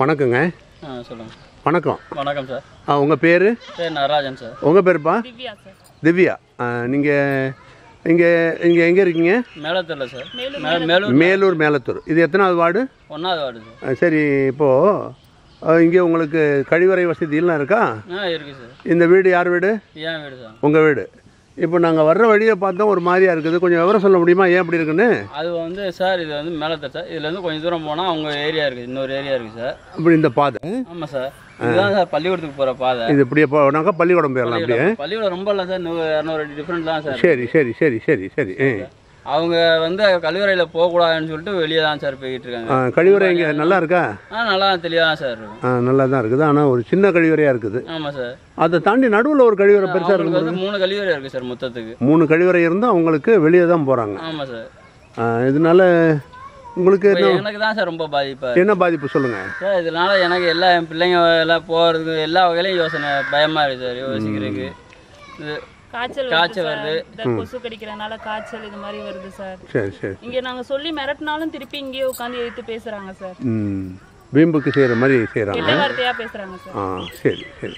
வணக்கங்க. ஆ சொல்லுங்கள் வணக்கம். வணக்கம் சார். ஆ உங்கள் பேர்? பேர் நடராஜன் சார். உங்கள் பேருப்பா திவ்யா சார். திவ்யா. நீங்கள் இங்கே இங்கே எங்கே இருக்கீங்க? மேலத்தூரில் சார். மேலூர் மேலூர். மேலத்தூர். இது எத்தனாவது வார்டு? ஒன்றாவது வார்டு சார். சரி இப்போது இங்கே உங்களுக்கு கழிவறை வசதியெல்லாம் இருக்கா? ஆ இருக்குது சார். இந்த வீடு யார் வீடு? ஏன் வீடு சார். உங்கள் வீடு. இப்போ நாங்கள் வர்ற வழியை பார்த்தா ஒரு மாதிரியா இருக்குது. கொஞ்சம் விவரம் சொல்ல முடியுமா? ஏன் அப்படி இருக்குன்னு? அது வந்து சார் இது வந்து மேலத்தூர் சார் இதுலேருந்து கொஞ்சம் தூரம் போனால் அவங்க ஏரியா இருக்குது இன்னொரு ஏரியா இருக்குது சார். அப்படி இந்த பாதை. ஆமாம் சார். இதுதான் சார் பள்ளிக்கூடத்துக்கு போகிற பாதை. இது இப்படியே போனாக்கா பள்ளிக்கூடம் போயிடலாம் அப்படியே. பள்ளிக்கூடம் ரொம்ப இல்லை சார். நூறு இரநூறு டிஃப்ரெண்ட் தான் சார். சரி சரி சரி சரி சரி. அவங்க வந்து கழிவறையில் போகக்கூடாதுன்னு சொல்லிட்டு வெளியே தான் சார் போய்கிட்டு இருக்காங்க. கழிவறை இங்கே நல்லா இருக்கா? ஆ நல்லா தெளிவாக தான் சார் இருக்கும். ஆ, நல்லா தான் இருக்குது. ஆனால் ஒரு சின்ன கழிவறையாக இருக்குது. ஆமாம் சார். அதை தாண்டி நடுவில் ஒரு கழிவறை பெருசாக இருக்குது வந்து மூணு கழிவறை இருக்குது சார் மொத்தத்துக்கு. மூணு கழிவறை இருந்தால் அவங்களுக்கு வெளியே தான் போகிறாங்க ஆமாம் சார். இதனால உங்களுக்கு எனக்கு தான் சார் ரொம்ப பாதிப்பு என்ன பாதிப்பு சொல்லுங்கள் சார் இதனால எனக்கு எல்லா என் பிள்ளைங்க எல்லாம் போகிறதுக்கு எல்லா வகையிலையும் யோசனை பயமாக இருக்குது சார் யோசிக்கிறதுக்கு. இது காய்ச்சல் காய்ச்சல் வருது. இந்த கொசு கடிக்கிறனால காய்ச்சல் இது மாதிரி வருது சார். சரி சரி. இங்க நாங்க சொல்லி மிரட்டினாலும் திருப்பி இங்கேயே உட்காந்து எடுத்து பேசுறாங்க சார். ம். வீம்புக்கு செய்கிற மாதிரி செய்கிறாங்க கெட்ட வார்த்தையா பேசுறாங்க சார். ஆ சரி சரி.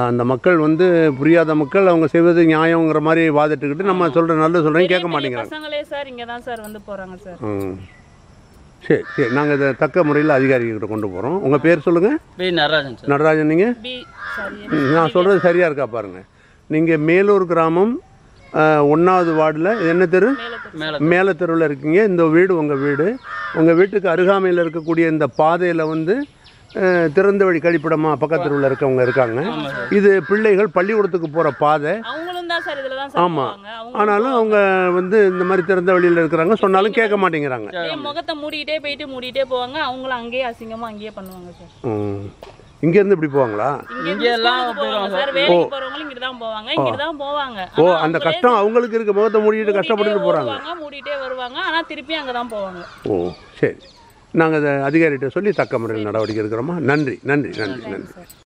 அந்த மக்கள் வந்து புரியாத மக்கள் அவங்க செய்வது நியாயங்கிற மாதிரி வாதிட்டுக்கிட்டு நம்ம சொல்கிற நல்லது சொல்கிறேன் கேட்க மாட்டேங்கிறாங்க. பசங்களே சார் இங்க தான் சார் வந்து போறாங்க சார். ம். சரி சரி. நாங்கள் இதை தக்க முறையில் அதிகாரிகிட்ட கொண்டு போகிறோம் உங்கள் பேர் சொல்லுங்கள் பி. நடராஜன் சார். நடராஜன் நீங்கள் நான் சொல்கிறது சரியாக இருக்கா பாருங்கள் நீங்கள் மேலூர் கிராமம் ஒன்றாவது வார்டில் என்ன தெரு? மேலே தெருவில் இருக்கீங்க. இந்த வீடு உங்கள் வீடு. உங்கள் வீட்டுக்கு அருகாமையில் இருக்கக்கூடிய இந்த பாதையில் வந்து திறந்த வழி கழிப்பிடமாக பக்கத்து தெருவில் இருக்கவங்க இருக்காங்க. இது பிள்ளைகள் பள்ளிக்கூடத்துக்கு போகிற பாதை. அவங்களும் தான் சார் இதுல தான் சார் ஆமா. போவாங்க அவங்க ஆனாலும் அவங்க வந்து இந்த மாதிரி திறந்த வழியில் இருக்கிறாங்க. சொன்னாலும் கேட்க மாட்டேங்கிறாங்க. முகத்தை மூடிட்டே போயிட்டு மூடிட்டே போவாங்க. அவங்களும் அங்கேயே அசிங்கமா அங்கேயே பண்ணுவாங்க சார். இங்கேருந்து இப்படி போவாங்களா? இங்க எல்லாம் போயிடுவாங்க சார். வேலைக்கு போறவங்களும் இங்கிட்டு தான் போவாங்க இங்கிட்டு தான் போவாங்க. ஓ அந்த கஷ்டம் அவங்களுக்கு இருக்க. முகத்தை மூடிட்டு கஷ்டப்பட்டுட்டு போகிறாங்க வருவாங்க, மூடிட்டே வருவாங்க. ஆனா திருப்பி அங்க தான் போவாங்க. ஓ சரி. நாங்கள் அதை அதிகாரிகிட்ட சொல்லி தக்க முறையில் நடவடிக்கை எடுக்கிறோமா? நன்றி நன்றி நன்றி நன்றி